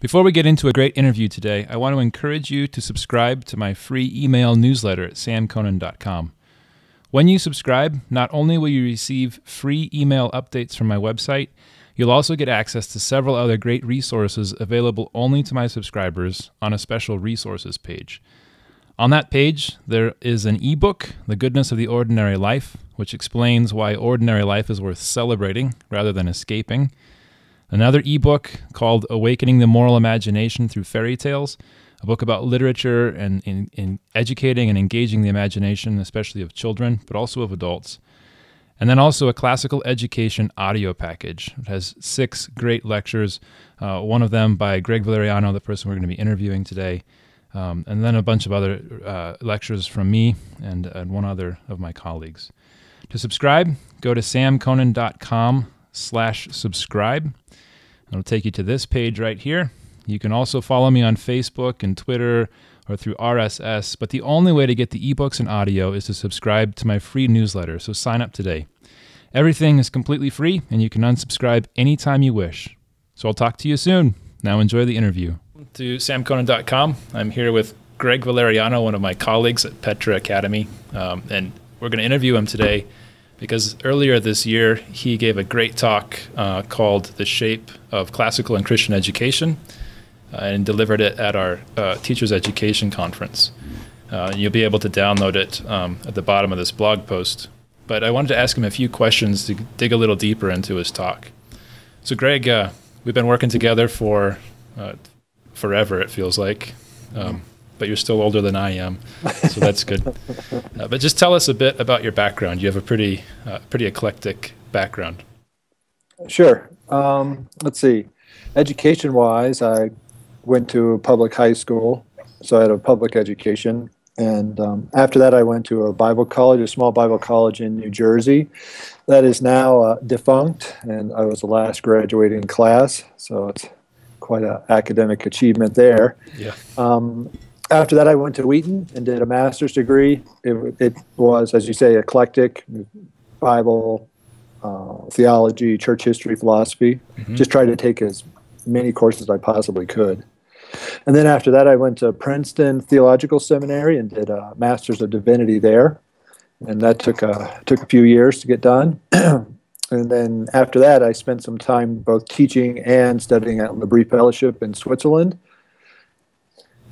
Before we get into a great interview today, I want to encourage you to subscribe to my free email newsletter at samkoenen.com. When you subscribe, not only will you receive free email updates from my website, you'll also get access to several other great resources available only to my subscribers on a special resources page. On that page, there is an ebook, The Goodness of the Ordinary Life, which explains why ordinary life is worth celebrating rather than escaping. Another ebook called Awakening the Moral Imagination Through Fairy Tales, a book about literature and in, in educating and engaging the imagination, especially of children, but also of adults. And then also a classical education audio package. It has six great lectures, uh, one of them by Gregg Valeriano, the person we're going to be interviewing today, um, and then a bunch of other uh, lectures from me and, and one other of my colleagues. To subscribe, go to samkoenen.com slash subscribe. It'll take you to this page right here. You can also follow me on Facebook and Twitter or through RSS, but the only way to get the ebooks and audio is to subscribe to my free newsletter, so sign up today. Everything is completely free, and you can unsubscribe anytime you wish. So I'll talk to you soon. Now enjoy the interview. To samkoenen.com. I'm here with Gregg Valeriano, one of my colleagues at Petra Academy, um, and we're going to interview him today because earlier this year he gave a great talk uh, called The Shape of Classical and Christian Education uh, and delivered it at our uh, Teachers Education Conference. Uh, you'll be able to download it um, at the bottom of this blog post. But I wanted to ask him a few questions to dig a little deeper into his talk. So, Gregg, uh, we've been working together for uh, forever, it feels like. Um, but you're still older than I am, so that's good. Uh, but just tell us a bit about your background. You have a pretty, uh, pretty eclectic background. Sure. Um, let's see. Education-wise, I went to a public high school, so I had a public education. And um, after that, I went to a Bible college, a small Bible college in New Jersey. That is now uh, defunct, and I was the last graduating class, so it's quite an academic achievement there. Yeah. Um, after that, I went to Wheaton and did a master's degree. It, it was, as you say, eclectic Bible, uh, theology, church history, philosophy. Mm-hmm. Just tried to take as many courses as I possibly could. And then after that, I went to Princeton Theological Seminary and did a master's of divinity there. And that took a, took a few years to get done. and then after that, I spent some time both teaching and studying at L'Abri Fellowship in Switzerland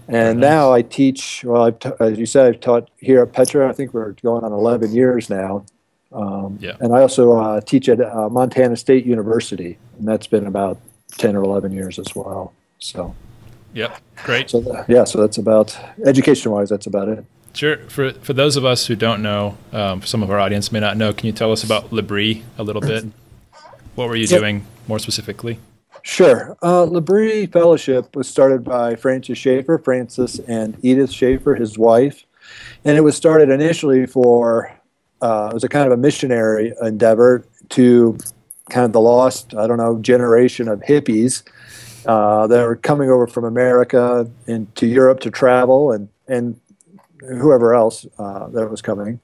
and nice. now I teach, well, t- as you said, I've taught here at Petra. I think we're going on 11 years now. Um, yeah. And I also uh, teach at uh, Montana State University, and that's been about 10 or 11 years as well. So, yeah, great. So, yeah, so that's about, education wise, that's about it. Sure. For, for those of us who don't know, um, some of our audience may not know, can you tell us about L'Abri a little bit? What were you yep. doing more specifically? Sure. Uh, L'Abri Fellowship was started by Francis Schaeffer, Francis and Edith Schaeffer, his wife. And it was started initially for, uh, it was a kind of a missionary endeavor to kind of the lost, I don't know, generation of hippies uh, that were coming over from America into Europe to travel and, and whoever else uh, that was coming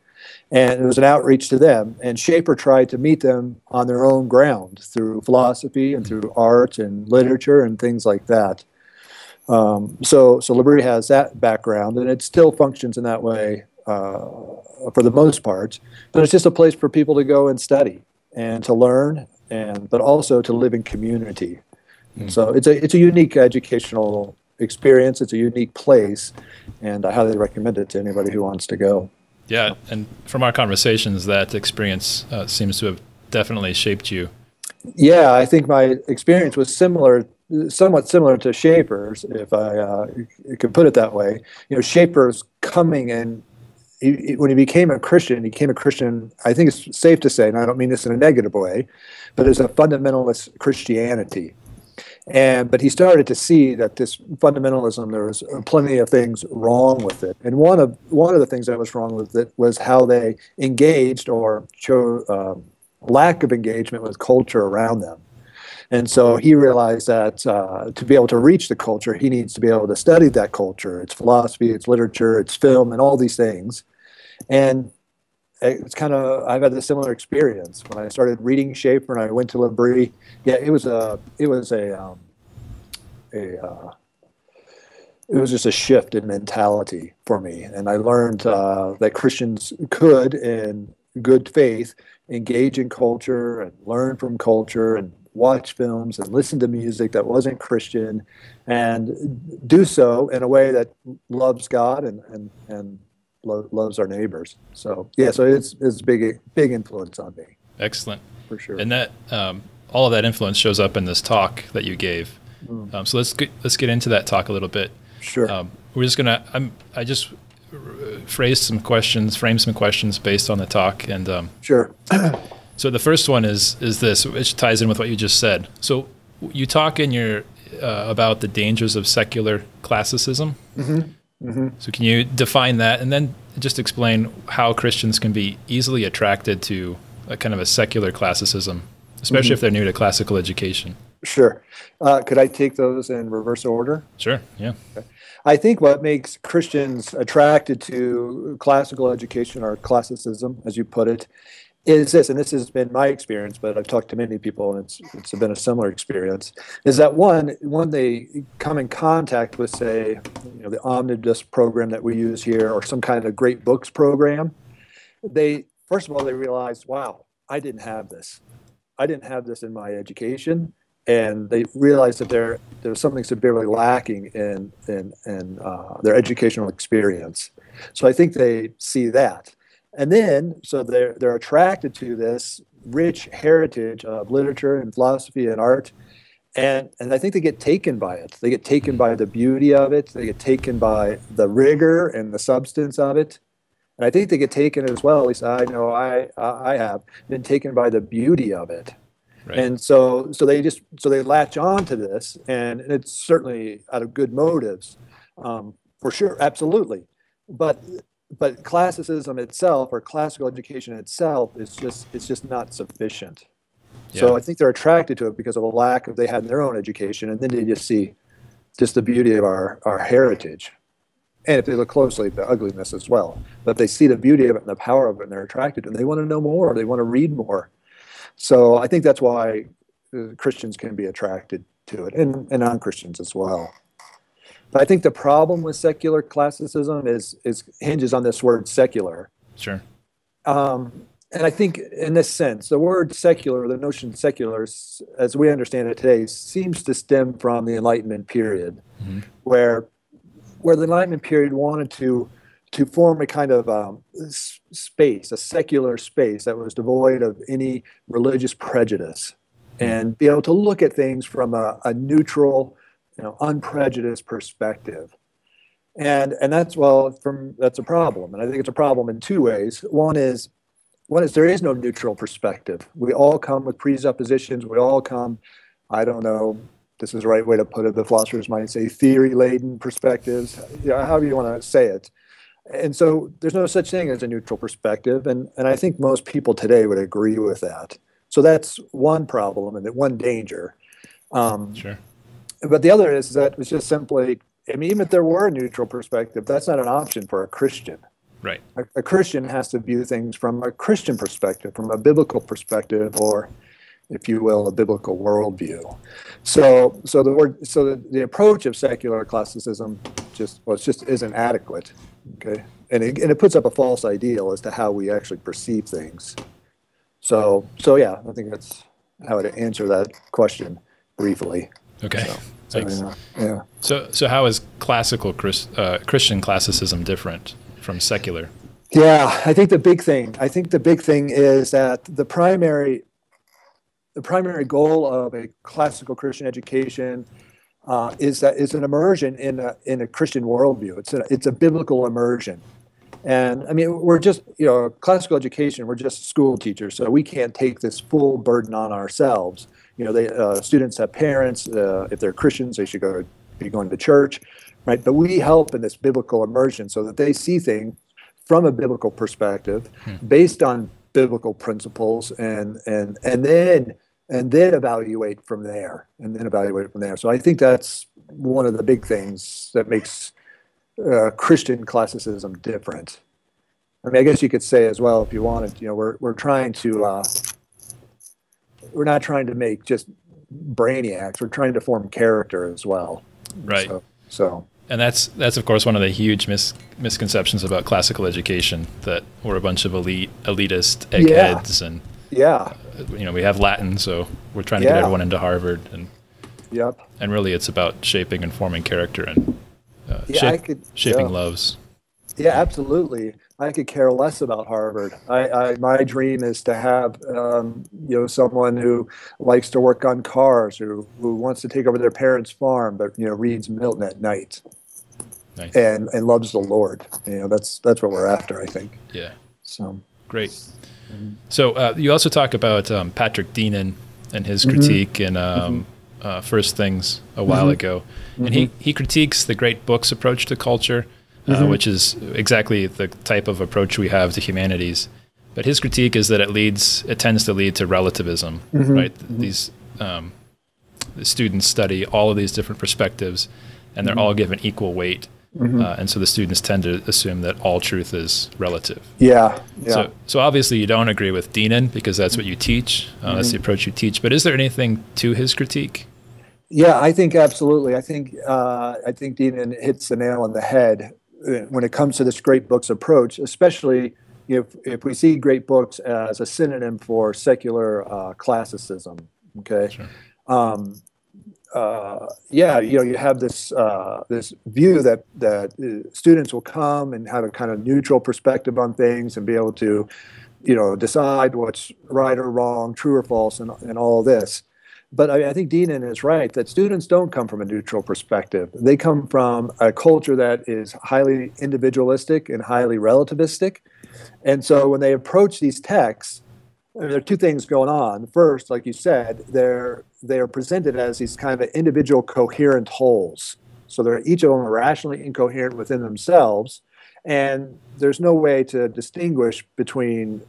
and it was an outreach to them. And Schaeffer tried to meet them on their own ground through philosophy and through art and literature and things like that. Um, so, so L'Abri has that background, and it still functions in that way uh, for the most part. But it's just a place for people to go and study and to learn, and but also to live in community. Mm. So it's a it's a unique educational experience. It's a unique place, and I highly recommend it to anybody who wants to go. Yeah, and from our conversations, that experience uh, seems to have definitely shaped you. Yeah, I think my experience was similar, somewhat similar to Schaeffer's, if I uh, could put it that way. You know, Schaeffer's coming and he, when he became a Christian, he became a Christian. I think it's safe to say, and I don't mean this in a negative way, but as a fundamentalist Christianity. And but he started to see that this fundamentalism, there was plenty of things wrong with it. And one of one of the things that was wrong with it was how they engaged or showed um, lack of engagement with culture around them. And so he realized that uh, to be able to reach the culture, he needs to be able to study that culture, its philosophy, its literature, its film, and all these things. And it's kind of I've had a similar experience when I started reading Schaeffer and I went to L'Abri. Yeah, it was a it was a um, a uh, it was just a shift in mentality for me, and I learned uh, that Christians could, in good faith, engage in culture and learn from culture and watch films and listen to music that wasn't Christian, and do so in a way that loves God and and and lo- loves our neighbors. So yeah, so it's it's big big influence on me. Excellent, for sure. And that um, all of that influence shows up in this talk that you gave. Mm. Um, so let's get, let's get into that talk a little bit. Sure. Um, we're just gonna. I'm. I just phrased some questions, framed some questions based on the talk, and um, sure. so the first one is is this, which ties in with what you just said. So you talk in your uh, about the dangers of secular classicism. Mm-hmm. Mm-hmm. So can you define that, and then just explain how Christians can be easily attracted to a kind of a secular classicism, especially mm-hmm. if they're new to classical education? Sure. Uh, could I take those in reverse order? Sure. Yeah. Okay. I think what makes Christians attracted to classical education or classicism, as you put it, is this, and this has been my experience, but I've talked to many people, and it's it's been a similar experience. Is that one when they come in contact with, say, you know, the omnibus program that we use here, or some kind of great books program, they first of all they realize, wow, I didn't have this. I didn't have this in my education and they realize that there there's something severely lacking in in, in uh, their educational experience. So I think they see that, and then so they're they're attracted to this rich heritage of literature and philosophy and art, and and I think they get taken by it. They get taken by the beauty of it. They get taken by the rigor and the substance of it. And I think they get taken as well. At least I know I I have been taken by the beauty of it Right. And so, so they just so they latch on to this, and it's certainly out of good motives, um, for sure, absolutely. But but classicism itself or classical education itself is just it's just not sufficient. Yeah. So I think they're attracted to it because of a lack of they had their own education, and then they just see just the beauty of our our heritage. And if they look closely, the ugliness as well. But they see the beauty of it and the power of it, and they're attracted, and they want to know more. They want to read more. So I think that's why uh, Christians can be attracted to it, and, and non-Christians as well. But I think the problem with secular classicism is is hinges on this word secular. Sure. Um, and I think in this sense, the word secular, the notion secular, as we understand it today, seems to stem from the Enlightenment period, mm-hmm. where where the Enlightenment period wanted to to form a kind of um, space, a secular space that was devoid of any religious prejudice, and be able to look at things from a, a neutral, you know, unprejudiced perspective. And and that's well, from that's a problem, and I think it's a problem in two ways. One is one is there is no neutral perspective. We all come with presuppositions. We all come, I don't know, this is the right way to put it. The philosophers might say theory laden perspectives, you know, however you want to say it and so there's no such thing as a neutral perspective and, and i think most people today would agree with that so that's one problem and one danger um, sure but the other is that it's just simply i mean even if there were a neutral perspective that's not an option for a christian right a, a christian has to view things from a christian perspective from a biblical perspective or if you will, a biblical worldview. So, so the word, so the, the approach of secular classicism just well, it just isn't adequate. Okay, and it, and it puts up a false ideal as to how we actually perceive things. So, so yeah, I think that's how to answer that question briefly. Okay. So, Thanks. So, yeah, yeah. So, so how is classical Chris, uh, Christian classicism different from secular? Yeah, I think the big thing. I think the big thing is that the primary the primary goal of a classical Christian education uh, is that is an immersion in a in a Christian worldview. It's a it's a biblical immersion, and I mean we're just you know classical education. We're just school teachers, so we can't take this full burden on ourselves. You know, they uh, students have parents. Uh, if they're Christians, they should go to, be going to church, right? But we help in this biblical immersion so that they see things from a biblical perspective, hmm. based on biblical principles, and and and then and then evaluate from there and then evaluate from there so i think that's one of the big things that makes uh, christian classicism different i mean i guess you could say as well if you wanted you know we're, we're trying to uh, we're not trying to make just brainiacs we're trying to form character as well Right. So, so and that's that's of course one of the huge mis- misconceptions about classical education that we're a bunch of elite elitist eggheads Yeah. and yeah, you know we have Latin so we're trying to get everyone into Harvard and yep. and really it's about shaping and forming character and uh, Yeah, shape- could- shaping yeah. loves. Yeah, absolutely. I could care less about Harvard. I, I my dream is to have um, you know someone who likes to work on cars, who who wants to take over their parents' farm, but you know reads Milton at night Nice. and and loves the Lord. You know that's that's what we're after. I think Yeah, so. great. So uh, you also talk about um, Patrick Deneen and his Mm-hmm. critique in um, uh, First Things a while ago, and he Mm-hmm. he critiques the great books approach to culture, uh, Mm-hmm. which is exactly the type of approach we have to humanities. But his critique is that it leads, it tends to lead to relativism, Mm-hmm. right? These um, the students study all of these different perspectives, and they're all given equal weight, uh, and so the students tend to assume that all truth is relative. Yeah, yeah. So, so obviously you don't agree with Deneen because that's what you teach. Uh, That's the approach you teach. But is there anything to his critique? Yeah, I think absolutely. I think uh, I think Dean hits the nail on the head uh, when it comes to this great books approach, especially if if we see great books as a synonym for secular uh, classicism. Okay. Sure. Um, uh, yeah, you know, you have this uh, this view that that uh, students will come and have a kind of neutral perspective on things and be able to, you know, decide what's right or wrong, true or false, and and all this. But I, think Deneen is right that students don't come from a neutral perspective. They come from a culture that is highly individualistic and highly relativistic. And so when they approach these texts, there are two things going on. First, like you said, they're they're presented as these kind of individual coherent wholes. So they're each of them are rationally incoherent within themselves, and there's no way to distinguish between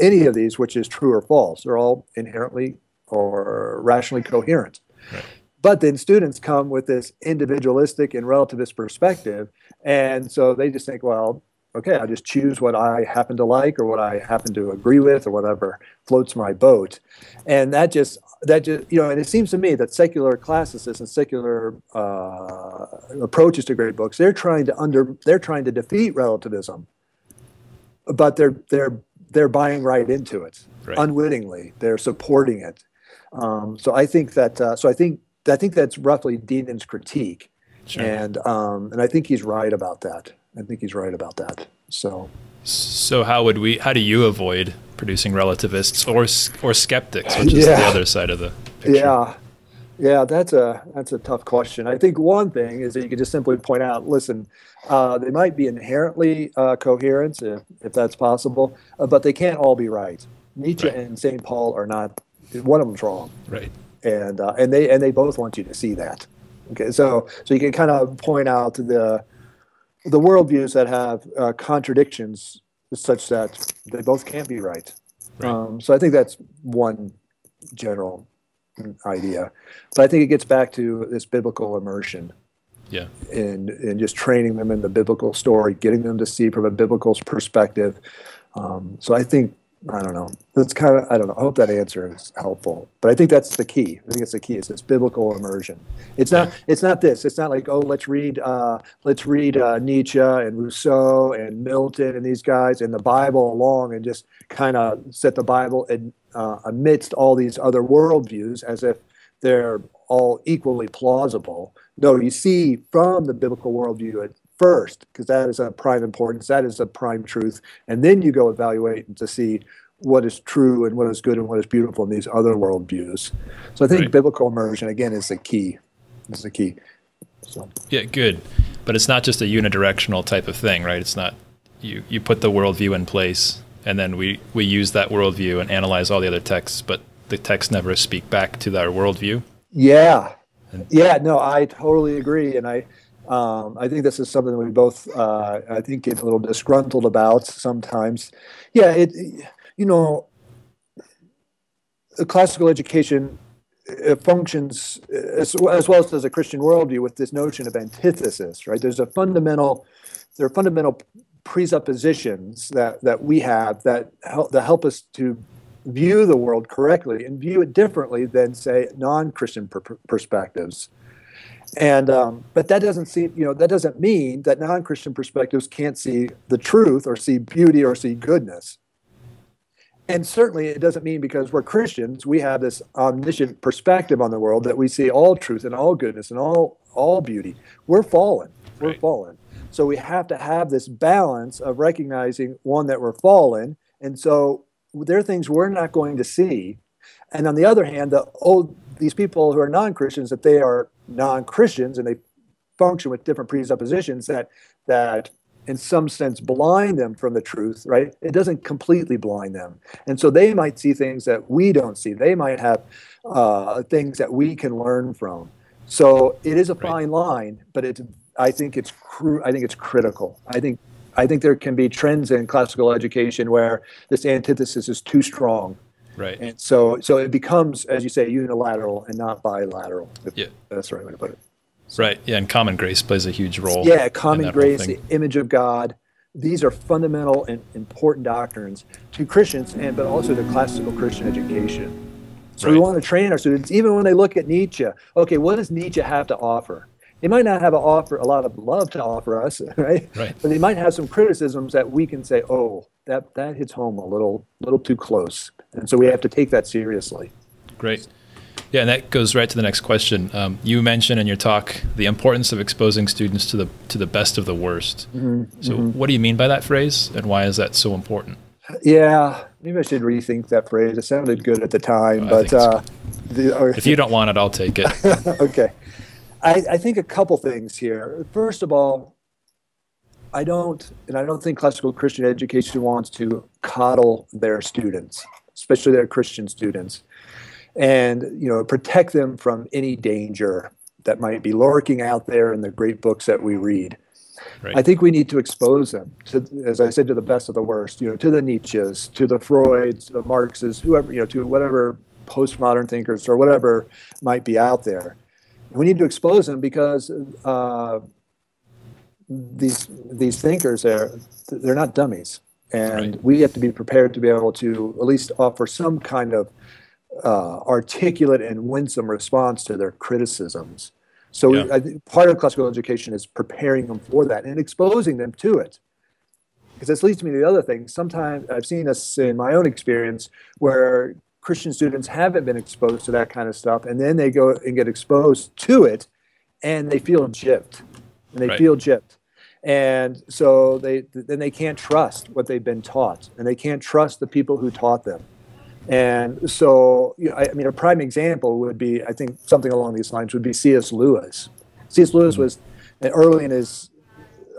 any of these which is true or false. They're all inherently or rationally coherent. Right. But then students come with this individualistic and relativist perspective, and so they just think, well, okay, I'll just choose what I happen to like or what I happen to agree with or whatever floats my boat, and that just that just you know, and it seems to me that secular classicists and secular uh, approaches to great books they're trying to under they're trying to defeat relativism, but they're they're they're buying right into it Right. unwittingly. They're supporting it. Um, so I think that uh, so I think I think that's roughly Dean's critique, Sure. and um, and I think he's right about that. I think he's right about that. So So how would we? How do you avoid producing relativists or or skeptics, which is the other side of the picture? yeah, yeah, that's a that's a tough question. I think one thing is that you could just simply point out, listen, uh, they might be inherently uh, coherent if, if that's possible, uh, but they can't all be right. Nietzsche Right. and Saint Paul are not. One of them's wrong. Right. and uh, and they and they both want you to see that. Okay, so so you can kind of point out the the worldviews that have uh, contradictions such that they both can't be right. Right. Um, so I think that's one general idea, but I think it gets back to this biblical immersion Yeah. And and just training them in the biblical story, getting them to see from a biblical perspective. Um, so I think I don't know. That's kind of I don't know. I hope that answer is helpful. But I think that's the key. I think it's the key. It's this biblical immersion. It's not. It's not this. It's not like oh let's read uh, let's read uh, Nietzsche and Rousseau and Milton and these guys and the Bible along and just kind of set the Bible in, uh, amidst all these other worldviews as if they're all equally plausible. No, you see from the biblical worldview first, because that is a prime importance, that is a prime truth, and then you go evaluate to see what is true and what is good and what is beautiful in these other worldviews. So I think Right. biblical immersion again is the key. Is the key. So Yeah. Good. But it's not just a unidirectional type of thing, right? It's not you you put the worldview in place and then we we use that worldview and analyze all the other texts, but the texts never speak back to our worldview. Yeah, And- yeah, no, I totally agree, and I, um, I think this is something we both, uh, I think, get a little disgruntled about sometimes. Yeah, it, you know, classical education uh, functions as, as well as does a Christian worldview with this notion of antithesis, right? There's a fundamental, there are fundamental presuppositions that that we have that help that help us to view the world correctly and view it differently than say non-christian per- perspectives and um, but that doesn't seem you know that doesn't mean that non-christian perspectives can't see the truth or see beauty or see goodness. And certainly it doesn't mean because we're christians we have this omniscient perspective on the world that we see all truth and all goodness and all all beauty. We're fallen. We're right. fallen. So we have to have this balance of recognizing one that we're fallen. And so there are things we're not going to see. And on the other hand the old these people who are non-Christians that they are non-Christians and they function with different presuppositions that that in some sense blind them from the truth right? It doesn't completely blind them. And so they might see things that we don't see. They might have uh, things that we can learn from. So it is a fine line but it's i think it's cru- i think it's critical. I think i think there can be trends in classical education where this antithesis is too strong Right. And so so it becomes, as you say, unilateral and not bilateral. Yeah. That's the right way to put it. So, right. Yeah. And common grace plays a huge role. Yeah. Common grace, the image of God. These are fundamental and important doctrines to Christians and but also to classical Christian education. So right. we want to train our students, even when they look at Nietzsche. Okay, what does Nietzsche have to offer? He might not have a offer a lot of love to offer us, right? Right. But he might have some criticisms that we can say, oh, that that hits home a little little too close, and so we have to take that seriously. Great. Yeah, and that goes right to the next question. Um, you mentioned in your talk the importance of exposing students to the to the best of the worst. Mm-hmm, so, mm-hmm. what do you mean by that phrase, and why is that so important? Yeah, maybe I should rethink that phrase. It sounded good at the time, oh, but uh, the, uh, if you don't want it, I'll take it. okay, I, I think a couple things here. First of all, I don't, and I don't think classical Christian education wants to coddle their students, especially their Christian students, and you know protect them from any danger that might be lurking out there in the great books that we read. Right. I think we need to expose them to, as I said, to the best of the worst. You know, to the Nietzsche's, to the Freuds, the Marxes, whoever you know, to whatever postmodern thinkers or whatever might be out there. We need to expose them because uh, these these thinkers are they're not dummies, and right. we have to be prepared to be able to at least offer some kind of uh, articulate and winsome response to their criticisms. So yeah. we, part of classical education is preparing them for that and exposing them to it. Because this leads me to the other thing. Sometimes I've seen this in my own experience where Christian students haven't been exposed to that kind of stuff, and then they go and get exposed to it, and they feel gypped and they right. feel gypped and so they then they can't trust what they've been taught and they can't trust the people who taught them. And so you know, I, I, mean a prime example would be i think something along these lines would be cs lewis. Cs lewis mm-hmm. was uh, early in his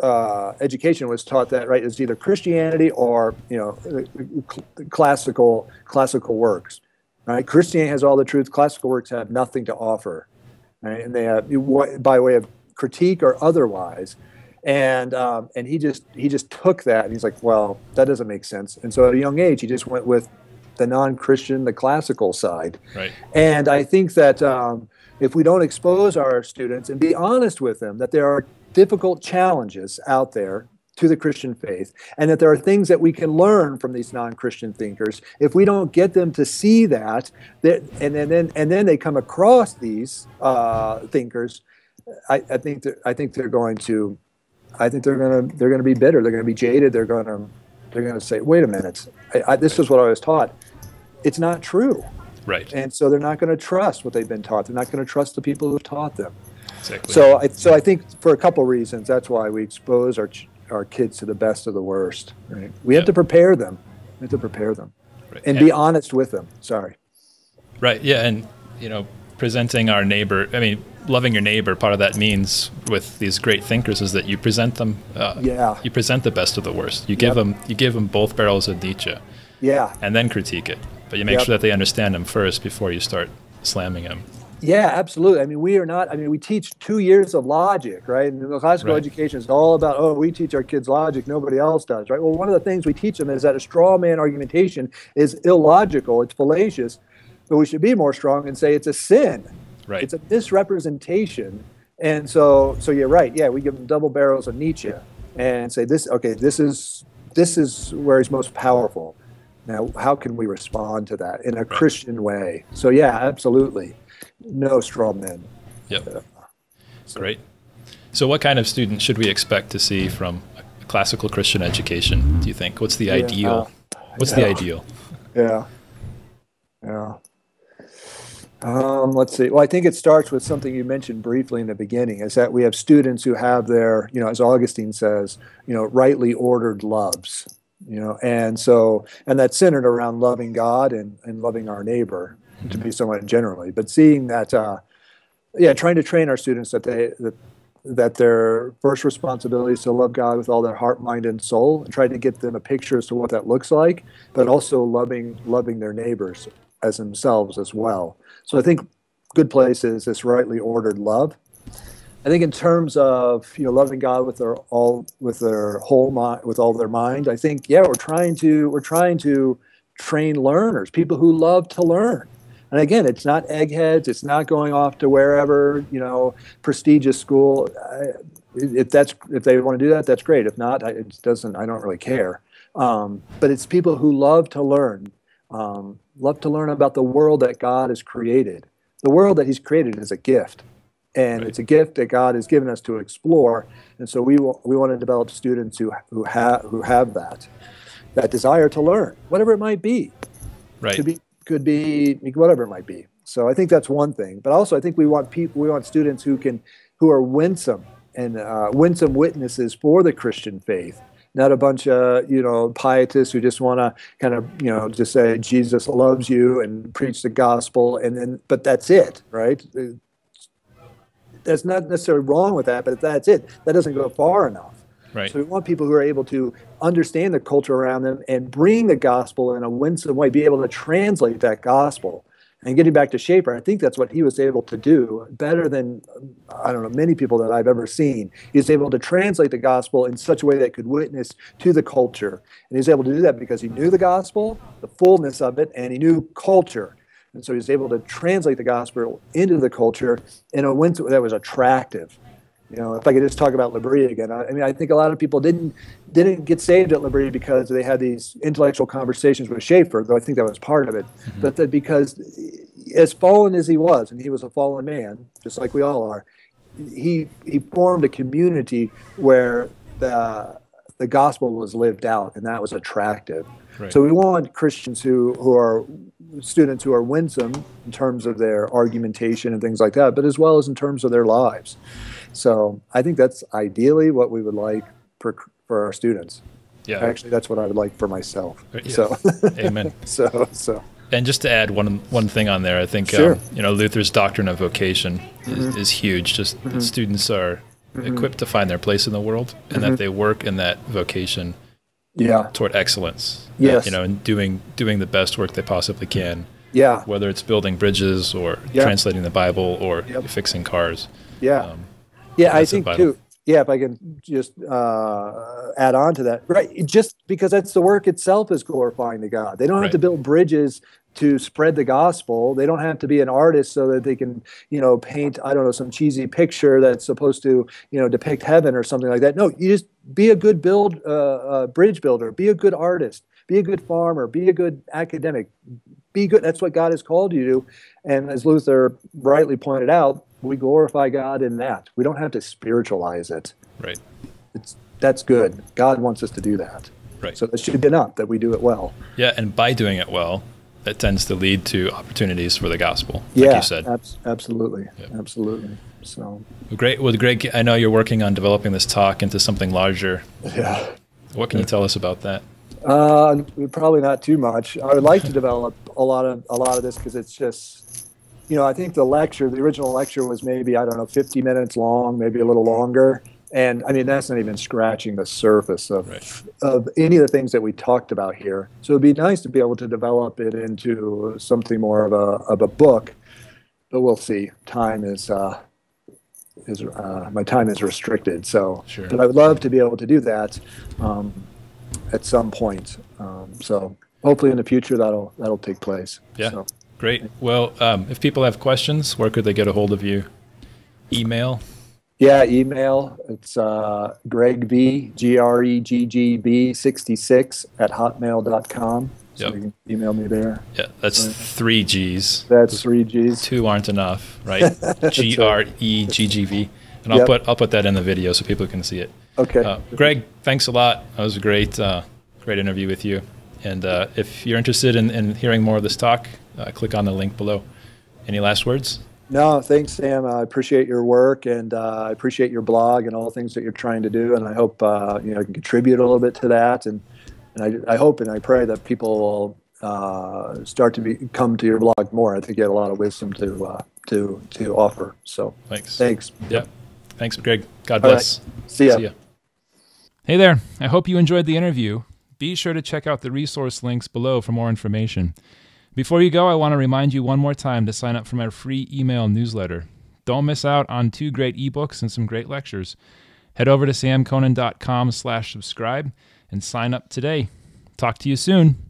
uh, education was taught that right it's either christianity or you know uh, classical classical works right? Christianity has all the truth. Classical works have nothing to offer right? And they have by way of critique or otherwise. And um, and he just he just took that and he's like, well, that doesn't make sense. And so at a young age, he just went with the non-Christian, the classical side. Right. And I think that um, if we don't expose our students and be honest with them that there are difficult challenges out there to the Christian faith, and that there are things that we can learn from these non-Christian thinkers. If we don't get them to see that, that and then and then they come across these uh, thinkers, I, I think that I think they're going to, I think they're going to they're going to be bitter. They're going to be jaded. They're going to they're going to say, wait a minute, I, I, this is what I was taught. It's not true. Right. And so they're not going to trust what they've been taught. They're not going to trust the people who've taught them. Exactly. So I, so I think for a couple reasons, that's why we expose our our kids to the best of the worst. Right. We have to prepare them. We have to prepare them, right. and, and be honest with them. Sorry. Right. Yeah, and you know, presenting our neighbor. I mean, loving your neighbor, part of that means with these great thinkers is that you present them. Uh, yeah. You present the best of the worst. You give yep. them. You give them both barrels of Nietzsche. Yeah. And then critique it, but you make yep. sure that they understand them first before you start slamming them. Yeah, absolutely. I mean, we are not. I mean, we teach two years of logic, right? And the classical right. education is all about, oh, we teach our kids logic, nobody else does, right? Well, one of the things we teach them is that a straw man argumentation is illogical, it's fallacious, but we should be more strong and say it's a sin Right. It's a misrepresentation. And so, so you're right. Yeah, we give them double barrels of Nietzsche and say this. Okay, this is this is where he's most powerful. Now, how can we respond to that in a. Christian way? So, yeah, absolutely, no straw men. Yep. Uh, So, Great. So, what kind of student should we expect to see from a classical Christian education? Do you think? What's the Yeah, ideal? What's the ideal? Yeah. Yeah. Um, let's see. Well, I think it starts with something you mentioned briefly in the beginning is that we have students who have their, you know, as Augustine says, you know, rightly ordered loves, you know, and so, and that's centered around loving God and, and loving our neighbor to be somewhat generally, but seeing that, uh, yeah, trying to train our students that they, that, that their first responsibility is to love God with all their heart, mind, and soul, and try to get them a picture as to what that looks like, but also loving loving their neighbors as themselves as well. So I think good place is this rightly ordered love. I think in terms of you know loving God with their all with their whole mind with all their mind, I think yeah we're trying to we're trying to train learners, people who love to learn. And again, it's not eggheads. It's not going off to wherever you know prestigious school. If that's if they want to do that, that's great. If not, I, it doesn't. I don't really care. Um, but it's people who love to learn, um, love to learn about the world that God has created. The world that He's created is a gift, and Right. it's a gift that God has given us to explore. And so we we want to develop students who who have who have that that desire to learn, whatever it might be Right. could be could be whatever it might be so i think that's one thing but also i think we want people we want students who can who are winsome and uh, winsome witnesses for the christian faith not a bunch of you know pietists who just want to kind of you know just say jesus loves you and preach the gospel and then but that's it right That's not necessarily wrong with that but if that's it that doesn't go far enough Right. so we want people who are able to understand the culture around them and bring the gospel in a winsome way, be able to translate that gospel. And getting back to Schaeffer, I think that's what he was able to do better than I don't know many people that I've ever seen. He's able to translate the gospel in such a way that could witness to the culture, and he was able to do that because he knew the gospel, the fullness of it, and he knew culture. And so he was able to translate the gospel into the culture in a way that was attractive. You know, if I could just talk about L'Abri again, I, I mean, I think a lot of people didn't didn't get saved at L'Abri because they had these intellectual conversations with Schaeffer, though I think that was part of it. Mm-hmm. But that because, as fallen as he was, and he was a fallen man, just like we all are, he he formed a community where the the gospel was lived out, and that was attractive. Right. So we want Christians who who are students who are winsome in terms of their argumentation and things like that, but as well as in terms of their lives. So I think that's ideally what we would like for for our students. yeah. Actually, that's what I would like for myself. Yeah. So Amen. so so And just to add one one thing on there, I think Sure. Mm-hmm. um, you know Luther's doctrine of vocation is, is huge. Just that students are equipped to find their place in the world, and Mm-hmm. that they work in that vocation yeah toward excellence. Yes. you know, and doing doing the best work they possibly can, yeah whether it's building bridges or Yeah. translating the Bible or Yep. fixing cars. yeah Um, yeah. I think too. Yeah, if I can just uh, add on to that, right? Just because that's the work itself is glorifying to God. They don't have to build bridges to spread the gospel. They don't have to be an artist so that they can, you know, paint I don't know some cheesy picture that's supposed to, you know, depict heaven or something like that. No, you just be a good build uh, uh, bridge builder. Be a good artist. Be a good farmer. Be a good academic. Be good. That's what God has called you to. And as Luther rightly pointed out, we glorify God in that. We don't have to spiritualize it. right, It's that's good. God wants us to do that. right. So that should be enough that we do it well. yeah, and by doing it well, that tends to lead to opportunities for the gospel, like yeah, you said. abs- absolutely, Yep. absolutely. So Well, Great. Well, Gregg, I know you're working on developing this talk into something larger. yeah. What can you tell us about that? Uh, probably not too much. I would like to develop a lot of a lot of this because it's just, you know, I think the lecture, the original lecture was maybe I don't know, 50 minutes long, maybe a little longer, and I mean that's not even scratching the surface of Right. of any of the things that we talked about here. So it'd be nice to be able to develop it into something more of a of a book, but we'll see. Time is. Uh, is uh, my time is restricted, so Sure. but I would love to be able to do that. Um, at some point. Um, so hopefully in the future that'll that'll take place. Yeah. So, Great. Well, um, if people have questions, where could they get a hold of you? Email. yeah. Email. It's uh, Gregg V G R E G G B sixty six at hotmail.com. So Yep. you can email me there. Yeah, that's three G's. That's three G's. Two aren't enough, right? G R E G G V. and I'll Yep. put I'll put that in the video so people can see it. Okay. Uh, Gregg, thanks a lot. That was a great uh, great interview with you. And uh, if you're interested in, in hearing more of this talk, uh, click on the link below. Any last words? No, thanks, Sam. I appreciate your work and uh, I appreciate your blog and all the things that you're trying to do. And I hope uh, you know I can contribute a little bit to that. And and I, I hope and I pray that people will uh, start to be, come to your blog more. I think you have a lot of wisdom to uh, to to offer. So Thanks. thanks. Yeah. Thanks, Gregg. God All right. bless. See ya. See ya. Hey there. I hope you enjoyed the interview. Be sure to check out the resource links below for more information. Before you go, I want to remind you one more time to sign up for my free email newsletter. Don't miss out on two great ebooks and some great lectures. Head over to samkoenen.com slash subscribe and sign up today. Talk to you soon.